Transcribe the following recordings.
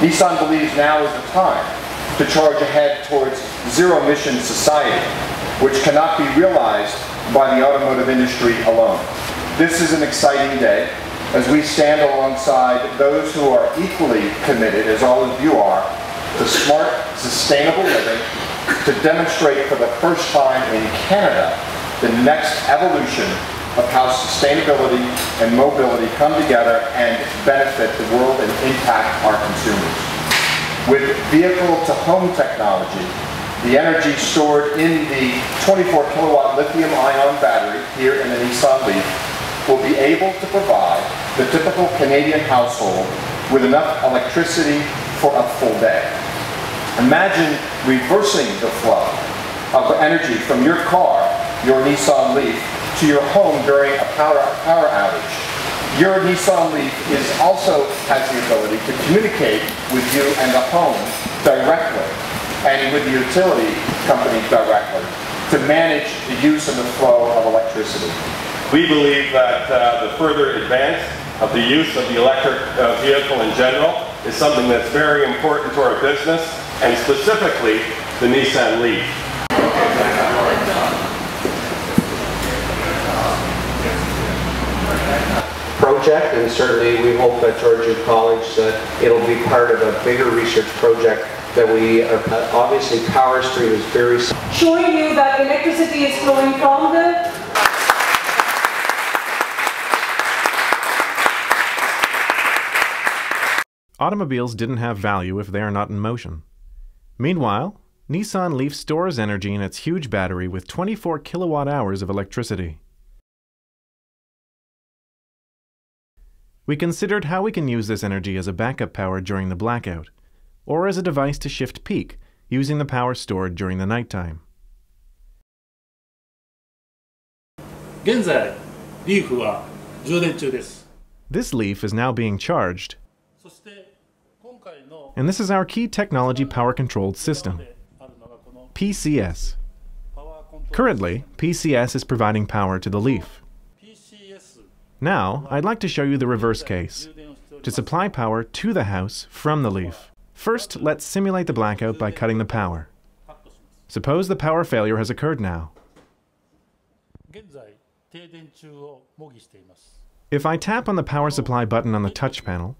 Nissan believes now is the time to charge ahead towards zero-emission society, which cannot be realized by the automotive industry alone. This is an exciting day as we stand alongside those who are equally committed, as all of you are, to smart, sustainable living, to demonstrate for the first time in Canada the next evolution of how sustainability and mobility come together and benefit the world and impact our consumers. With vehicle-to-home technology, the energy stored in the 24 kilowatt lithium ion battery here in the Nissan Leaf will be able to provide the typical Canadian household with enough electricity for a full day. Imagine reversing the flow of energy from your car, your Nissan Leaf, to your home during a power, power outage. Your Nissan Leaf is also has the ability to communicate with you and the home directly and with the utility company directly to manage the use and the flow of electricity. We believe that uh, the further advance of the use of the electric uh, vehicle in general is something that's very important to our business and specifically the Nissan Leaf. Project and certainly we hope at Georgian College that it'll be part of a bigger research project that we are, obviously PowerStream is very showing you that electricity is flowing from the Automobiles didn't have value if they are not in motion. Meanwhile, Nissan Leaf stores energy in its huge battery with 24 kilowatt hours of electricity. we considered how we can use this energy as a backup power during the blackout, or as a device to shift peak, using the power stored during the nighttime. This leaf is now being charged, and this is our key technology power controlled system, PCS. Currently, PCS is providing power to the leaf. Now, I'd like to show you the reverse case, to supply power to the house from the leaf. First, let's simulate the blackout by cutting the power. Suppose the power failure has occurred now. If I tap on the power supply button on the touch panel,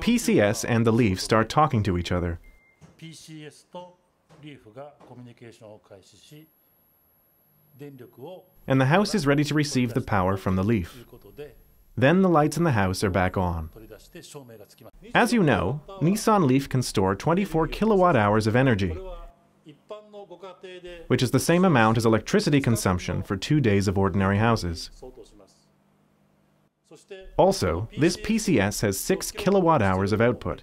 PCS and the leaf start talking to each other. And the house is ready to receive the power from the leaf. Then the lights in the house are back on. As you know, Nissan Leaf can store 24 kilowatt hours of energy, which is the same amount as electricity consumption for two days of ordinary houses. Also, this PCS has 6 kilowatt hours of output,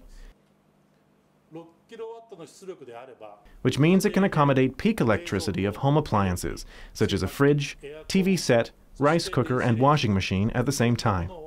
which means it can accommodate peak electricity of home appliances, such as a fridge, TV set, rice cooker, and washing machine at the same time. の